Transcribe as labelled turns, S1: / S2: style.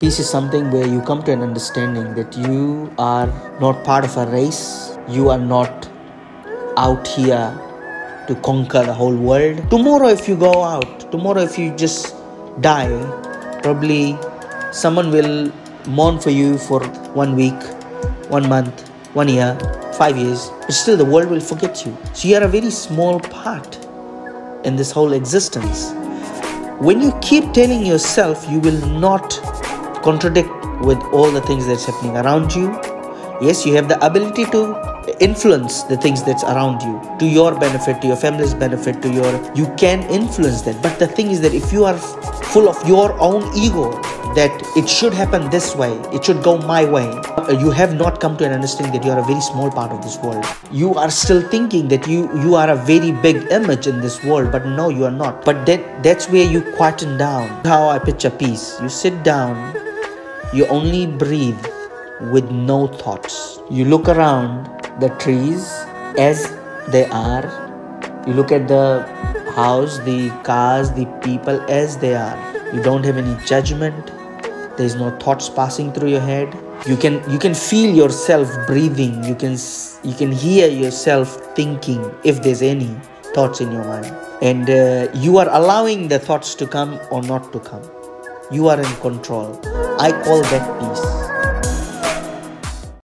S1: Peace is something where you come to an understanding that you are not part of a race, you are not out here to conquer the whole world. Tomorrow, if you go out, tomorrow, if you just die, probably someone will mourn for you for one week, one month, one year, five years, but still the world will forget you. So you are a very small part in this whole existence. When you keep telling yourself you will not contradict with all the things that's happening around you. Yes, you have the ability to influence the things that's around you to your benefit, to your family's benefit, to your you can influence that. But the thing is that if you are full of your own ego, that it should happen this way, it should go my way. You have not come to an understanding that you are a very small part of this world. You are still thinking that you you are a very big image in this world, but no, you are not. But that that's where you quieten down. How I picture peace. You sit down you only breathe with no thoughts. You look around the trees as they are. You look at the house, the cars, the people as they are. You don't have any judgment. There's no thoughts passing through your head. You can you can feel yourself breathing. You can you can hear yourself thinking if there's any thoughts in your mind. And uh, you are allowing the thoughts to come or not to come. You are in control. I call that peace.